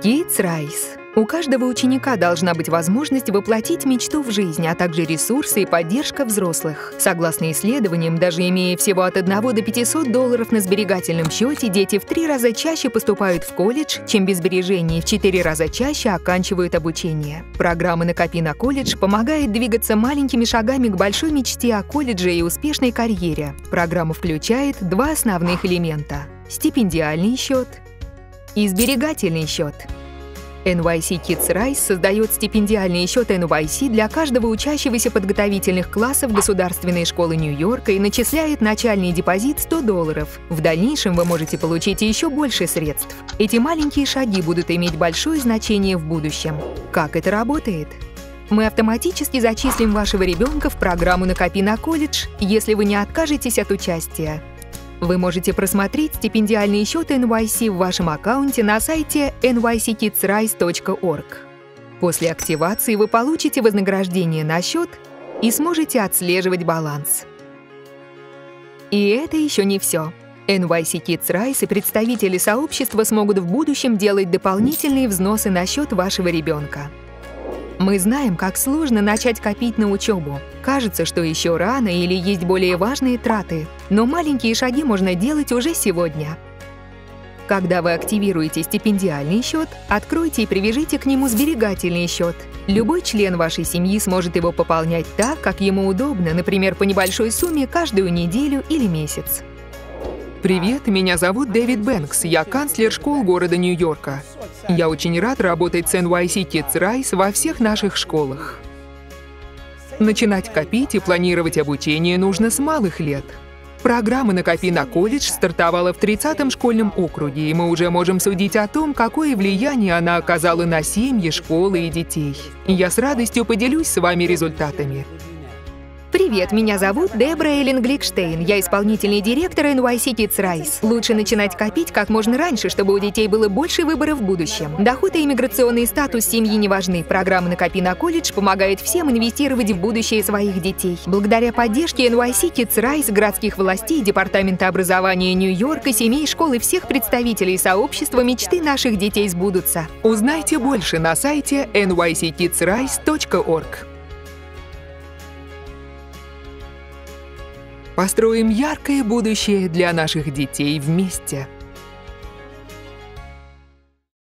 Kids Rise. У каждого ученика должна быть возможность воплотить мечту в жизнь, а также ресурсы и поддержка взрослых. Согласно исследованиям, даже имея всего от 1 до 500 долларов на сберегательном счете, дети в три раза чаще поступают в колледж, чем без сбережений, и в четыре раза чаще оканчивают обучение. Программа «Накопи на колледж» помогает двигаться маленькими шагами к большой мечте о колледже и успешной карьере. Программа включает два основных элемента — стипендиальный счет и сберегательный счет — NYC Kids Rise создает стипендиальный счет NYC для каждого учащегося подготовительных классов Государственной школы Нью-Йорка и начисляет начальный депозит 100 долларов. В дальнейшем вы можете получить еще больше средств. Эти маленькие шаги будут иметь большое значение в будущем. Как это работает? Мы автоматически зачислим вашего ребенка в программу «Накопи на колледж», если вы не откажетесь от участия. Вы можете просмотреть стипендиальные счеты NYC в вашем аккаунте на сайте nyckidsrise.org. После активации вы получите вознаграждение на счет и сможете отслеживать баланс. И это еще не все. NYC Kids Rise и представители сообщества смогут в будущем делать дополнительные взносы на счет вашего ребенка. Мы знаем, как сложно начать копить на учебу. Кажется, что еще рано или есть более важные траты, но маленькие шаги можно делать уже сегодня. Когда вы активируете стипендиальный счет, откройте и привяжите к нему сберегательный счет. Любой член вашей семьи сможет его пополнять так, как ему удобно, например, по небольшой сумме каждую неделю или месяц. Привет, меня зовут Дэвид Бэнкс, я канцлер школ города Нью-Йорка. Я очень рад работать с NYC Kids Rise во всех наших школах. Начинать копить и планировать обучение нужно с малых лет. Программа «Накопи на колледж» стартовала в 30-м школьном округе, и мы уже можем судить о том, какое влияние она оказала на семьи, школы и детей. Я с радостью поделюсь с вами результатами. Привет, меня зовут Дебра Эллен Гликштейн. Я исполнительный директор NYC Kids Rise. Лучше начинать копить как можно раньше, чтобы у детей было больше выбора в будущем. Доход и иммиграционный статус семьи не важны. Программа «Накопи на колледж» помогает всем инвестировать в будущее своих детей. Благодаря поддержке NYC Kids Rise, городских властей, Департамента образования Нью-Йорка, семей, школ и всех представителей сообщества мечты наших детей сбудутся. Узнайте больше на сайте nyckidsrise.org. Построим яркое будущее для наших детей вместе.